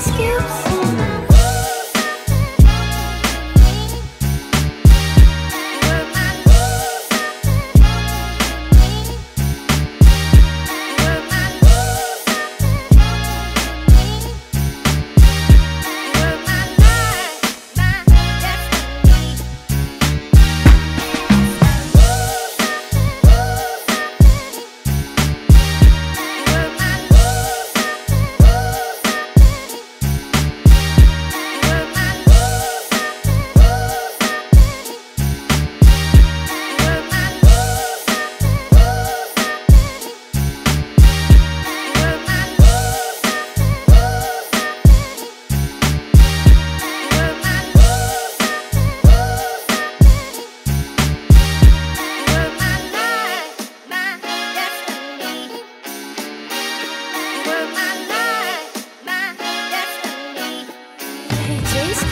excuse.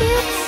you